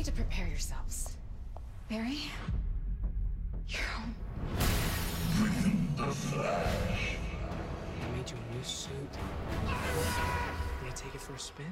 need to prepare yourselves. Barry, you're home. I made you a new suit. Gonna take it for a spin?